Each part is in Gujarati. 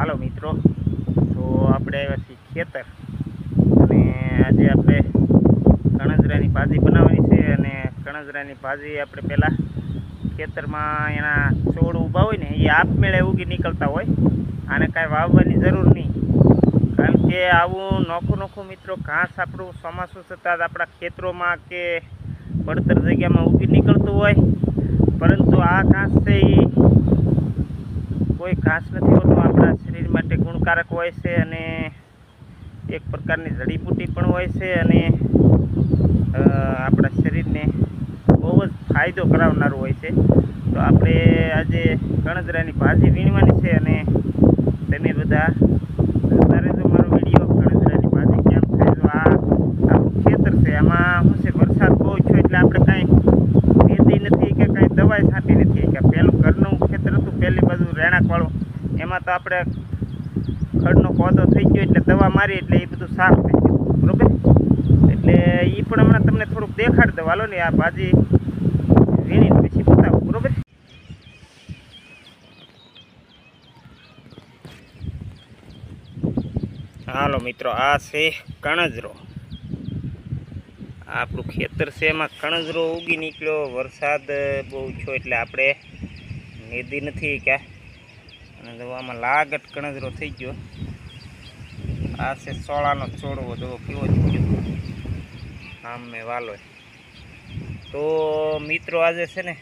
હાલો મિત્રો, તો આપણે આવ્યા છીએ ખેતર. અને આજે આપણે કણજરાની ભાજી બનાવવાની છે અને કણજરાની ભાજી આપણે પહેલાં ખેતરમાં એના છોડ ઊભા હોય ને, એ આપમેળે ઉગી નીકળતા હોય. આને કાંઈ વાવવાની જરૂર નહીં. કારણ કે આવું નોખું નોખું મિત્રો ઘાસ આપણું ચોમાસું થતાં આપણા ખેતરોમાં કે પડતર જગ્યામાં ઉગી નીકળતું હોય. પરંતુ આ ઘાસ છે એ કોઈ ઘાસ નથી હોતું. આપણા શરીર માટે ગુણકારક હોય છે અને એક પ્રકારની જડીબુટી પણ હોય છે અને આપણા શરીરને બહુ જ ફાયદો કરાવનારું હોય છે. તો આપણે આજે કણજરાની ભાજી વીણવાની છે અને તમે બધા જોતા રહેજો મારો વીડિયો કણજરાની ભાજી કેમ થાય જો આ આખું ખેતર છે આમાં શું છે વરસાદ બહુ છે એટલે આપણે કાંઈ વેચી નથી કે કાંઈ દવાઈ છાંટી નથી કે પેલું ઘરનું ખેતર હતું પહેલી બાજુ રહેણાંકવાળું એમાં તો આપણે ખડનો કોદો થઈ ગયો એટલે દવા મારી એટલે એ બધું સાફ થઈ ગયું. બરોબર? એટલે એ પણ હમણાં તમને થોડુંક દેખાડી દઉં. હાલો ને, આ ભાજી વીણીને પછી બતાવું. બરોબર? હાલો મિત્રો, આ છે કણજરો. આપણું ખેતર છે એમાં કણજરો ઉગી નીકળ્યો. વરસાદ બહુ ઓછો એટલે આપણે મેદી નથી ક્યાં. અને જો આમાં લાગટ કણજરો થઈ ગયો. આ છે સોળાનો છોડવો, જો કેવો થઈ ગયો. આમ મેં વાલો તો મિત્રો, આજે છે ને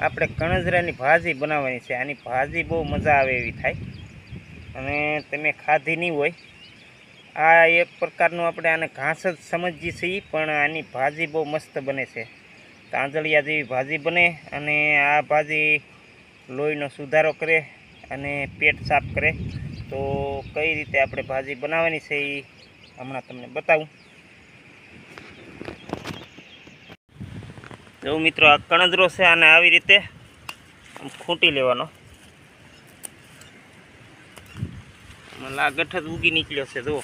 આપણે કણજરાની ભાજી બનાવવાની છે. આની ભાજી બહુ મજા આવે એવી થાય. અને તમે ખાધી નહીં હોય. આ એક પ્રકારનું આપણે આને ઘાસ જ સમજીએ છીએ, પણ આની ભાજી બહુ મસ્ત બને છે. તાંજળિયા જેવી ભાજી બને અને આ ભાજી લોહીનો સુધારો કરે અને પેટ સાફ કરે. તો કઈ રીતે આપણે ભાજી બનાવવાની છે એ હમણાં તમને બતાવું. જો મિત્રો, આ કણજરો છે આને આવી રીતે ખૂંટી લેવાનો. આ લાગઠ જ ઉગી નીકળ્યો છે, જુઓ.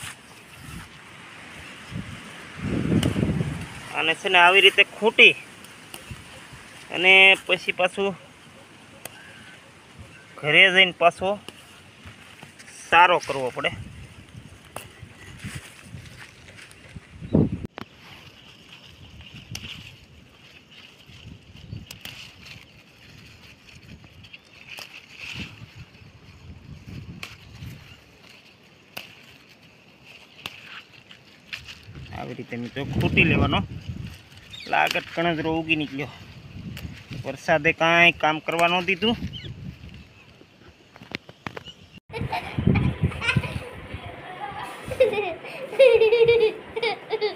અને છે ને આવી રીતે ખૂંટી અને પછી પાછું ઘરે જઈને પાછો સારો કરવો પડે. આવી રીતે મિત્રો ખૂટી લેવાનો. લાગત કણજરો ઉગી નીકળ્યો. વરસાદે કાંઈ કામ કરવા ન દીધું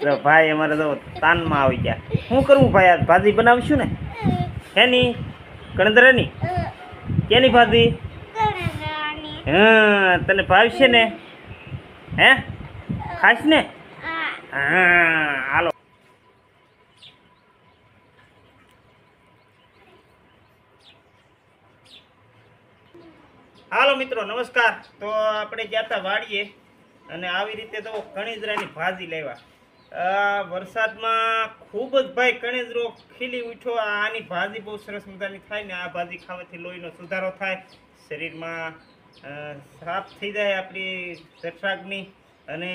તો ભાઈ અમારે તો તાનમાં આવી ગયા. શું કરવું ભાઈ આ ભાજી બનાવશું ને? એની કણદરાની કેની ભાજી? હા, તને ભાવશે ને? હે? ખાશ ને? હા, હાલો. હાલો મિત્રો, નમસ્કાર. તો આપણે ગયા હતા વાડીએ અને આવી રીતે તો કણિજરાની ભાજી લેવા. વરસાદમાં ખૂબ જ ભાઈ કણિજરો ખીલી ઉઠ્યો. આની ભાજી બહુ સરસ મજાની થાય ને આ ભાજી ખાવાથી લોહીનો સુધારો થાય. શરીરમાં સાફ થઈ જાય આપણી જઠરાગ્નિ અને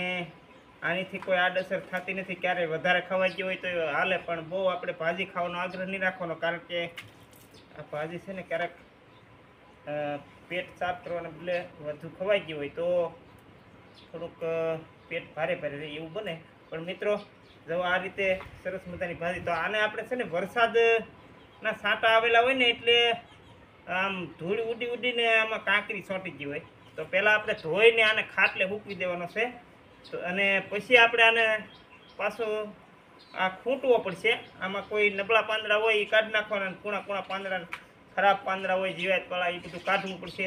આનીથી કોઈ આડઅસર થતી નથી. ક્યારેય વધારે ગયું હોય તો હાલે, પણ બહુ આપણે ભાજી ખાવાનો આગ્રહ નહીં રાખવાનો, કારણ કે આ ભાજી છે ને ક્યારેક પેટ સાફ કરવાને બદલે વધુ ખવાઈ ગયું હોય તો થોડુંક પેટ ભારે ભારે રહે એવું બને. પણ મિત્રો, જો આ રીતે સરસ મજાની ભાજી, તો આને આપણે છે ને વરસાદના સાંટા આવેલા હોય ને એટલે આમ ધૂળ ઉડી ઉડીને આમાં કાંકરી ચોંટી ગઈ હોય. તો પહેલાં આપણે ધોઈને આને ખાટલે હૂકવી દેવાનો છે. તો અને પછી આપણે આને પાછો આ ખૂંટવો પડશે. આમાં કોઈ નબળા પાંદડા હોય એ કાઢી નાખવાના કૂણા કૂણા પાંદડા, ખરાબ પાંદડા હોય જીવાય વાળા એ બધું કાઢવું પડશે.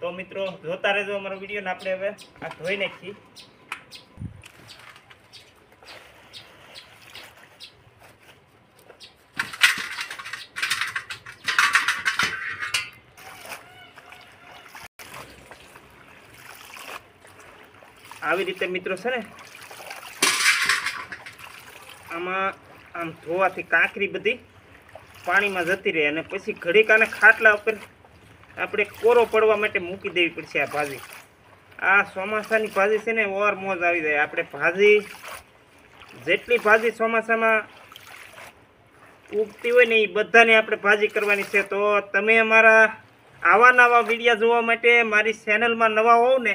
તો મિત્રો, જોતા રહેજો અમારો વીડિયો ને આપણે હવે આ ધોઈ નાખીએ. આવી રીતે મિત્રો છે ને, આમાં આમ ધોવાથી કાંકરી બધી પાણીમાં જતી રહે અને પછી ઘડીક આને ખાટલા ઉપર આપણે કોરો પડવા માટે મૂકી દેવી પડશે આ ભાજી. આ ચોમાસાની ભાજી છે ને, ઓર મોજ આવી જાય. આપણે ભાજી, જેટલી ભાજી ચોમાસામાં ઉગતી હોય ને એ બધાની આપણે ભાજી કરવાની છે. તો તમે અમારા આવા નવા વિડીયા જોવા માટે મારી ચેનલમાં નવા હોવ ને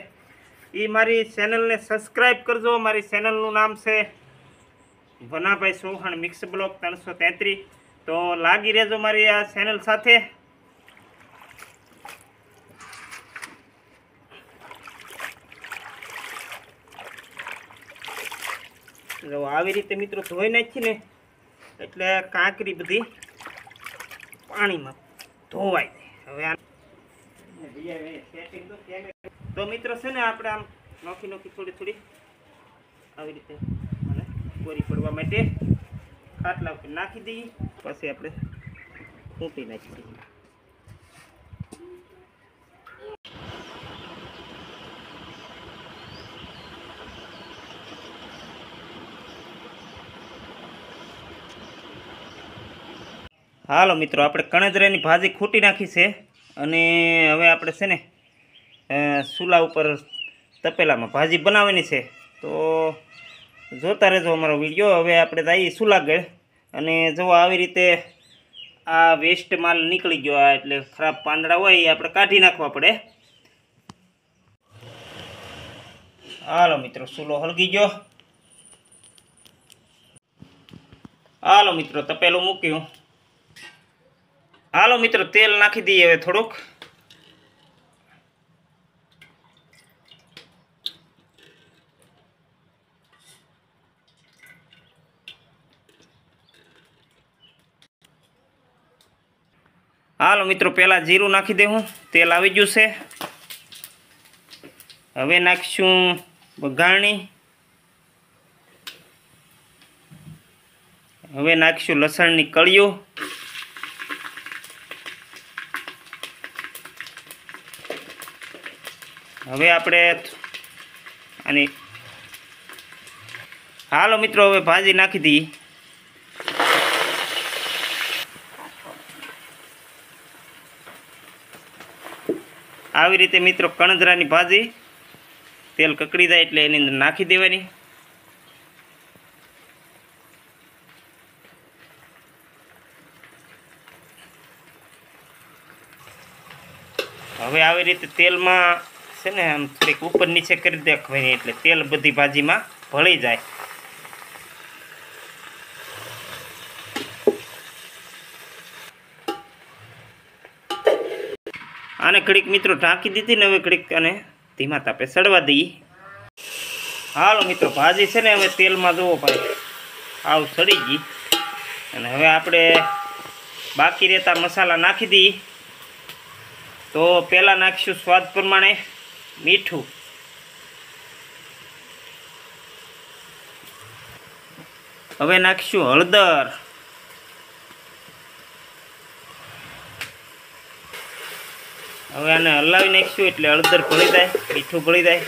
એ મારી ચેનલને સબસ્ક્રાઈબ કરજો. મારી ચેનલનું નામ છે વનાભાઈ ચૌહાણ મિક્સ બ્લોક ત્રણસો તેત્રીસ તો લાગી રહેજો મારી આ ચેનલ સાથે. જો આવી રીતે મિત્રો ધોઈ નાખી ને એટલે કાંકરી બધી પાણીમાં ધોવાય. હવે આ તો મિત્રો છે ને આપણે આમ નોખી નોખી થોડી થોડી આવી રીતે અને કોરી પડવા માટે ખાટલા નાખી દઈએ. પછી આપણે ફૂંટી નાખી દઈએ હાલો મિત્રો, આપણે કણજરાની ભાજી ખૂટી નાખી છે. અને હવે આપણે છે ને ચૂલા ઉપર તપેલામાં ભાજી બનાવવાની છે. તો જોતા રહેજો અમારો વીડિયો. હવે આપણે જઈએ સુલાગળ ગળ અને જો આવી રીતે આ વેસ્ટ માલ નીકળી ગયો આ એટલે ખરાબ પાંદડા હોય એ આપણે કાઢી નાખવા પડે. હાલો મિત્રો, સુલો હલગી ગયો. હાલો મિત્રો, તપેલું મૂક્યું. હાલો મિત્રો, તેલ નાખી દઈએ હવે થોડુંક. હાલો મિત્રો પહેલાં જીરું નાખી દેવું તેલ આવી ગયું છે. હવે નાખીશું વઘારણી હવે નાખીશું લસણની કળીઓ. હવે આપણે આની હાલો મિત્રો, હવે ભાજી નાખી દઈએ. આવી રીતે મિત્રો કણજરાની ભાજી, તેલ કકડી જાય એટલે એની અંદર નાખી દેવાની. હવે આવી રીતે તેલમાં છે ને આમ થોડીક ઉપર નીચે કરી દેખવાની, એટલે તેલ બધી ભાજીમાં ભળી જાય. આને મિત્રો ઢાંકી દીધી ને હવે ઘડીક અને ધીમા તાપે સડવા દઈએ. હાલો મિત્રો, ભાજી છે ને હવે તેલમાં જુઓ ભાઈ આવ સડી ગઈ. અને હવે આપણે બાકી રહેતા મસાલા નાખી દઈએ. તો પહેલાં નાખીશું સ્વાદ પ્રમાણે મીઠું. હવે નાખીશું હળદર. હવે આને હલાવી નાખીશું એટલે હળદર ભળી જાય, મીઠું ભળી જાય.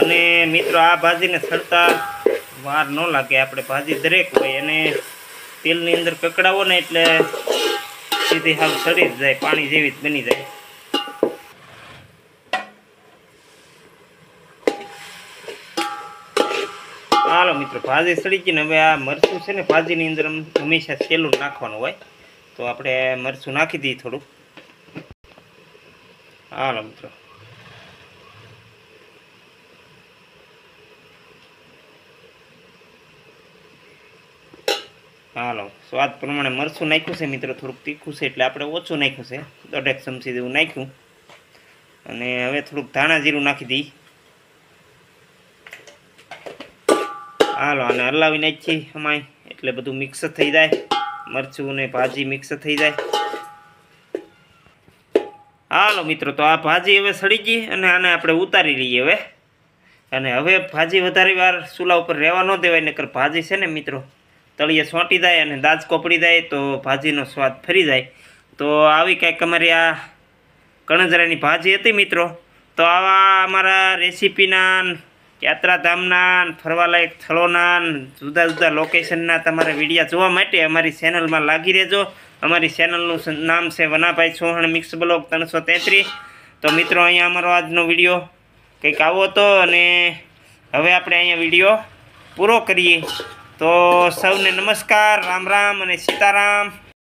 અને મિત્રો, આ ભાજીને સડતા વાર ન લાગે. આપણે ભાજી દરેક હોય અને તેલની અંદર કકડાવો ને એટલે સીધી હાવ સડી જ જાય, પાણી જેવી જ બની જાય. હાલો મિત્રો, ભાજી સડી ગઈ ને હવે આ મરચું છે ને, ભાજીની અંદર હંમેશા સેલું નાખવાનું હોય. તો આપણે મરચું નાખી દઈએ થોડુંક. હાલો મિત્રો હાલો સ્વાદ પ્રમાણે મરચું નાખ્યું છે મિત્રો, થોડુંક તીખું છે, એટલે આપણે ઓછું નાખ્યું છે. દોઢેક ચમચી જેવું નાખ્યું. અને હવે થોડુંક ધાણા જીરું નાખી દઈ. હાલો અને હલાવી નાખીએ અમાય, એટલે બધું મિક્સ થઈ જાય. મરચું ને ભાજી મિક્સ થઈ જાય. હાલો મિત્રો, તો આ ભાજી હવે સડી ગઈ અને આને આપણે ઉતારી લઈએ હવે. અને હવે ભાજી વધારે વાર ચૂલા ઉપર રહેવા ન દેવાય, નકર ભાજી છે ને મિત્રો, તળિયે સોંટી જાય અને દાજ કોપડી જાય તો ભાજીનો સ્વાદ ફરી જાય. તો આવી કંઈક અમારી આ કણજરાની ભાજી હતી મિત્રો, તો આવા અમારા રેસીપીના યાત્રાધામના ફરવાલાયક સ્થળોના જુદા જુદા લોકેશનના તમારે વિડીયા જોવા માટે અમારી ચેનલમાં લાગી રહેજો. અમારી ચેનલનું નામ છે વનાભાઈ સોહણ મિક્સ બ્લોક ત્રણસો તેત્રીસ. તો મિત્રો, અહીંયા અમારો આજનો વીડિયો કંઈક આવો હતો અને હવે આપણે અહીંયા વીડિયો પૂરો કરીએ. તો સૌને નમસ્કાર, રામ રામ અને સીતારામ.